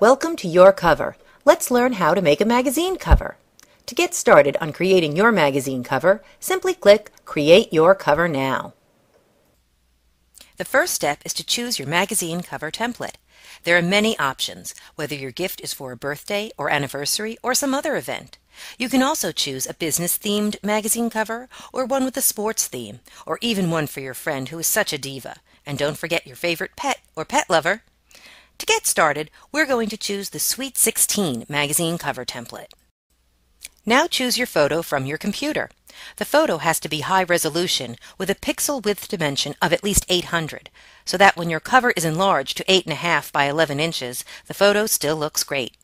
Welcome to Your Cover. Let's learn how to make a magazine cover. To get started on creating your magazine cover, simply click Create Your Cover Now. The first step is to choose your magazine cover template. There are many options, whether your gift is for a birthday or anniversary or some other event. You can also choose a business-themed magazine cover or one with a sports theme, or even one for your friend who is such a diva. And don't forget your favorite pet or pet lover. To get started, we're going to choose the Sweet 16 magazine cover template. Now choose your photo from your computer. The photo has to be high resolution with a pixel width dimension of at least 800, so that when your cover is enlarged to 8.5 by 11 inches, the photo still looks great.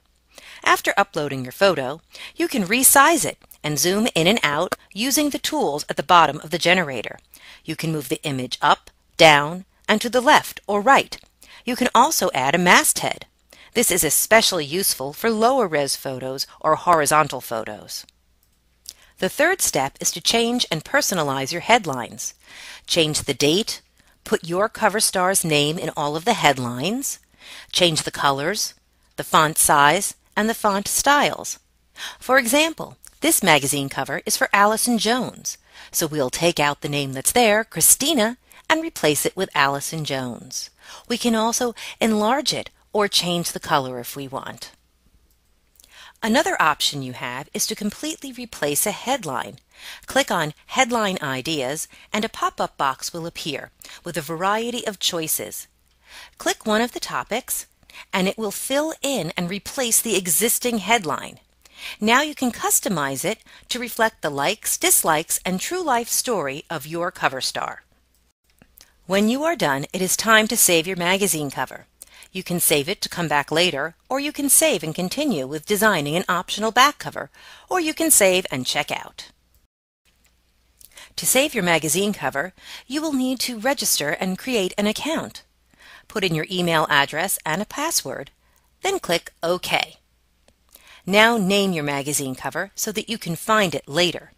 After uploading your photo, you can resize it and zoom in and out using the tools at the bottom of the generator. You can move the image up, down, and to the left or right you can also add a masthead. This is especially useful for lower res photos or horizontal photos. The third step is to change and personalize your headlines. Change the date, put your cover star's name in all of the headlines, change the colors, the font size, and the font styles. For example, this magazine cover is for Allison Jones, so we'll take out the name that's there, Christina, and replace it with Allison Jones. We can also enlarge it or change the color if we want. Another option you have is to completely replace a headline. Click on Headline Ideas and a pop-up box will appear with a variety of choices. Click one of the topics and it will fill in and replace the existing headline. Now you can customize it to reflect the likes, dislikes, and true life story of your cover star. When you are done, it is time to save your magazine cover. You can save it to come back later, or you can save and continue with designing an optional back cover, or you can save and check out. To save your magazine cover, you will need to register and create an account. Put in your email address and a password, then click OK. Now name your magazine cover so that you can find it later.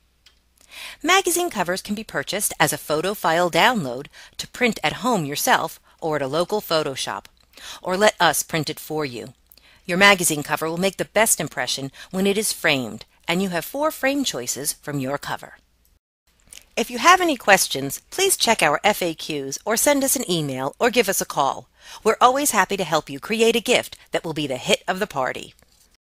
Magazine covers can be purchased as a photo file download to print at home yourself or at a local photo shop. Or let us print it for you. Your magazine cover will make the best impression when it is framed, and you have four frame choices from your cover. If you have any questions, please check our FAQs or send us an email or give us a call. We're always happy to help you create a gift that will be the hit of the party.